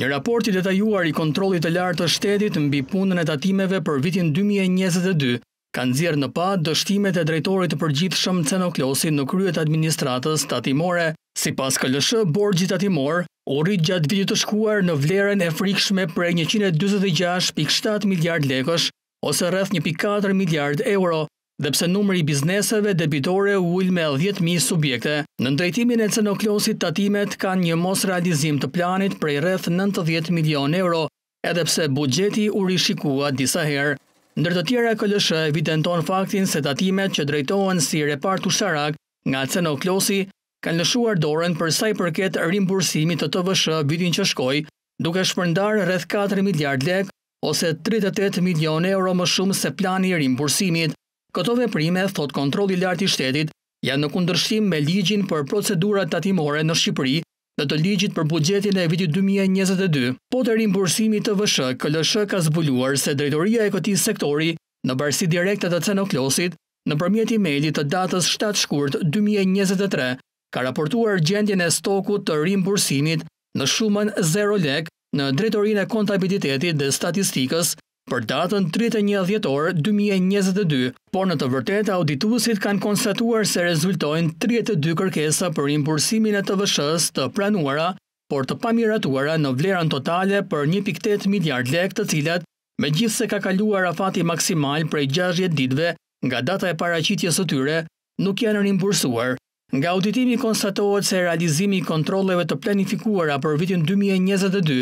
Një raport i detajuar i Kontrollit të Lartë të Shtetit mbi punën e tatimeve për vitin dy mijë e njëzet e dy ka nxjerrë në pah dështimet e drejtorit të përgjithshëm Ceno Klosi në krye të administratës tatimore. Sipas KLSH, borxhi tatimor u rrit gjatë vitit të shkuar në vlerën e frikshme prej njëqind e dyzet e gjashtë pikë shtatë miliardë lekësh ose rreth një pikë katër miliardë euro, dhe pse numri i bizneseve debitore u ul me dhjetë mijë subjekte. Nën drejtimin e Ceno Klosit tatimet kanë një mosrealizim të planit prej rreth nëntëdhjetë milionë euro, edhe pse buxheti u rishikua disa herë. Ndër të tjera KLSH evidenton faktin se tatimet që drejtohen si repart ushtarak nga Ceno Klosi kanë lëshuar dorën për sa i përket rimbursimit të TVSH vitin që shkoi, duke shpërndarë rreth katër miliardë lekë ose tridhjetë e tetë milionë euro më shumë se plani i rimbursimit. Këto veprime, thotë Kontrolli i Lartë i Shtetit, janë në kundërshtim me Ligjin për procedurat tatimore në Shqipëri dhe të Ligjit për buxhetin e vitit dy mijë e njëzet e dy. Po te rimbursimi i TVSH, KLSH ka zbuluar se drejtoria e këtij sektori, në varësi direkte të Ceno Klosit, nëpërmjet e-mailit të datës shtatë shkurt dy mijë e njëzet e tre, ka raportuar gjendjen e stokut të rimbursimit në shumën zero lekë në Drejtorinë e Kontabilitetit dhe Statistikës për datën tridhjetë e një dhjetor dy mijë e njëzet e dy, por në të vërtetë audituesit kanë konstatuar se rezultojnë tridhjetë e dy kërkesa për rimbursimin e TVSH-së të pranuara, por të pamiratuara në vlerën totale prej një pikë tetë miliardë lekë të cilat, megjithëse ka kaluar afati maksimal prej gjashtëdhjetë ditëve nga data e paraqitjes së tyre, nuk janë rimbursuar. Nga auditimi konstatohet se realizimi i kontrolleve të planifikuara për vitin dy mijë e njëzet e dy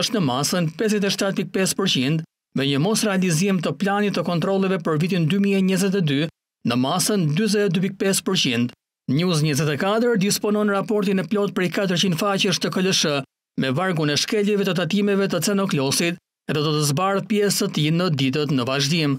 është në masën pesëdhjetë e shtatë pikë pesë për qind, me një mosrealizim të planit të kontrolleve për vitin dy mijë e njëzet e dy në masën dyzet e dy pikë pesë për qind. News njëzet e katër disponon raportin e plotë prej katërqind faqesh të KLSH, me vargun e shkeljeve të tatimeve të Ceno Klosit dhe do të zbardhë pjesë të tij në ditët në vazhdim.